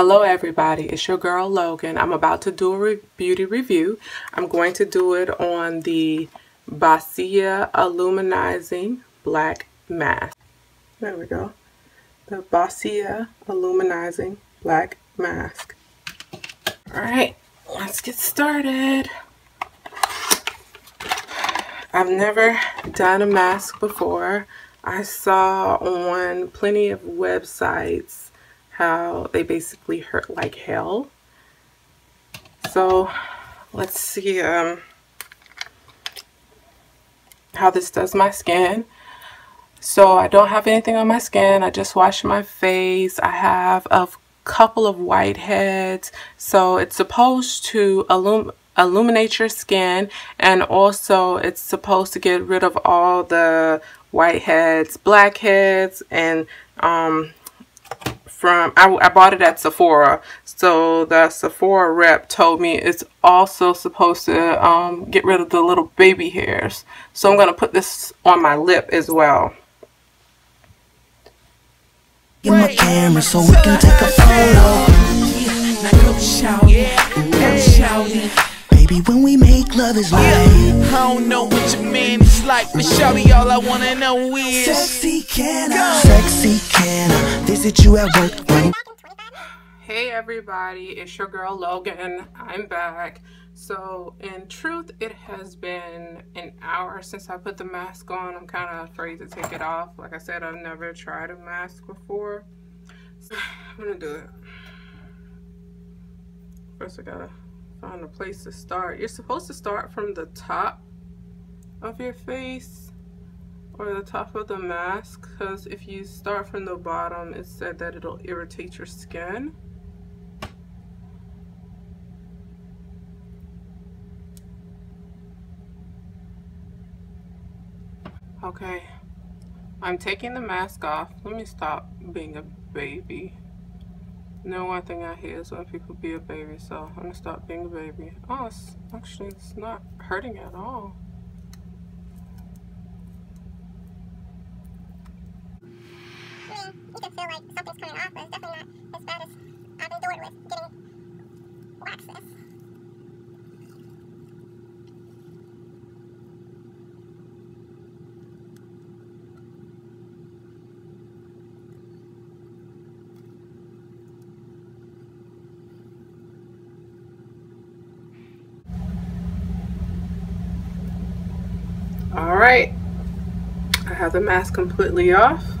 Hello everybody, it's your girl Logan. I'm about to do a re beauty review. I'm going to do it on the Boscia Illuminizing Black Mask. There we go. The Boscia Illuminizing Black Mask. Alright, let's get started. I've never done a mask before. I saw on plenty of websites how they basically hurt like hell. So let's see um, how this does my skin. So I don't have anything on my skin. I just washed my face. I have a couple of whiteheads. So it's supposed to illum illuminate your skin and also it's supposed to get rid of all the whiteheads, blackheads, and um, from I, I bought it at Sephora. So the Sephora rep told me it's also supposed to um, get rid of the little baby hairs. So I'm going to put this on my lip as well. Get my camera so we can take a photo. Baby, when we make love is right I don't know what your man is like But shawty, all I wanna know is Sexy can I, sexy can I Visit you at work when Hey everybody, it's your girl Logan. I'm back. So in truth, it has been an hour since I put the mask on. I'm kind of afraid to take it off. Like I said, I've never tried a mask before. So I'm gonna do it. First I gotta find a place to start. You're supposed to start from the top of your face or the top of the mask because if you start from the bottom it said that it'll irritate your skin. Okay, I'm taking the mask off. Let me stop being a baby. No one thing I hear is when people be a baby, so I'm gonna stop being a baby. Oh, it's actually it's not hurting at all. I mean, you could feel like something's coming off, but it's definitely not as bad as I've with getting waxes. All right, I have the mask completely off.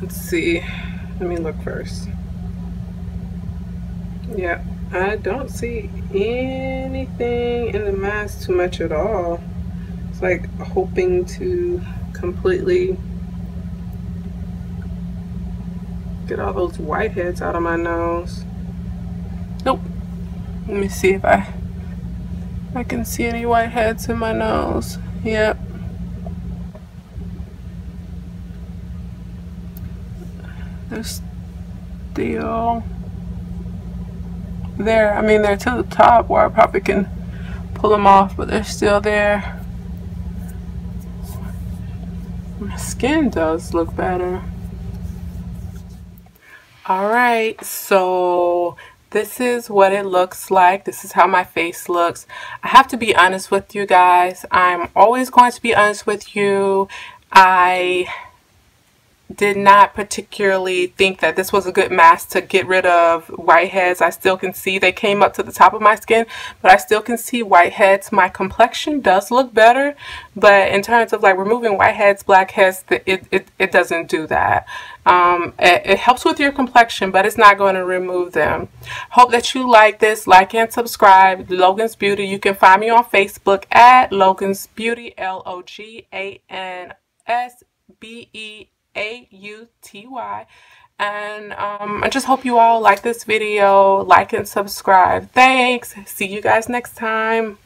Let's see, let me look first. Yeah, I don't see anything in the mask too much at all. It's like hoping to completely get all those whiteheads out of my nose. Nope. Let me see if I I can see any whiteheads in my nose. Yep. They're still there. I mean, they're to the top where I probably can pull them off, but they're still there. My skin does look better. Alright, so this is what it looks like. This is how my face looks. I have to be honest with you guys. I'm always going to be honest with you. I did not particularly think that this was a good mask to get rid of whiteheads. I still can see they came up to the top of my skin, but I still can see whiteheads. My complexion does look better, but in terms of like removing whiteheads, blackheads, it, it, it doesn't do that. Um, it, it helps with your complexion, but it's not going to remove them. Hope that you like this. Like and subscribe. Logan's Beauty. You can find me on Facebook at Logan's Beauty, L-O-G-A-N-S-B-E a-U-T-Y. And um, I just hope you all like this video, like and subscribe. Thanks. See you guys next time.